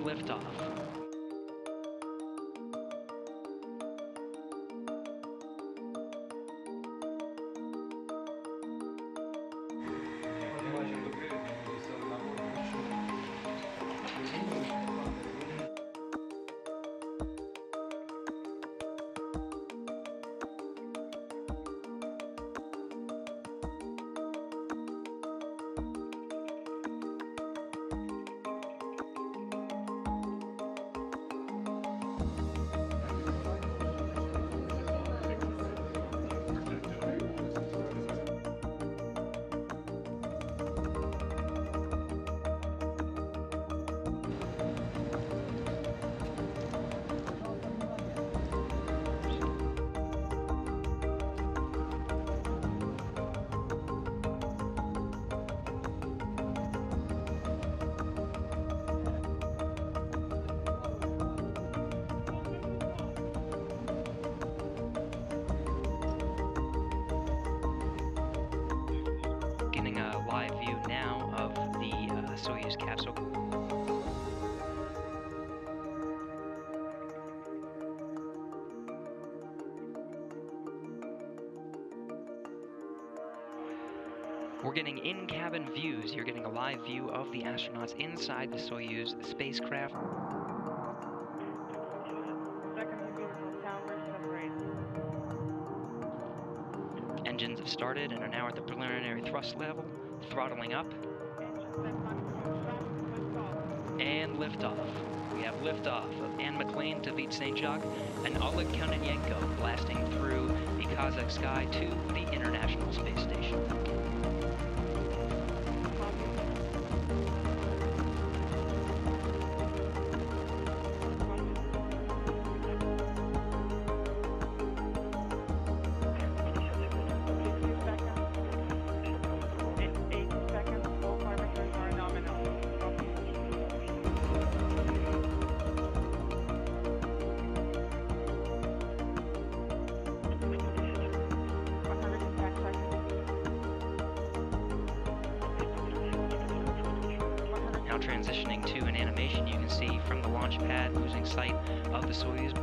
liftoff. Soyuz capsule. We're getting in-cabin views. You're getting a live view of the astronauts inside the Soyuz spacecraft. Engines have started and are now at the preliminary thrust level, throttling up, and liftoff. We have liftoff of Anne McClain to Vit Saint-Jacques and Oleg Kononenko blasting through the Kazakh sky to the International Transitioning to an animation. You can see from the launch pad losing sight of the Soyuz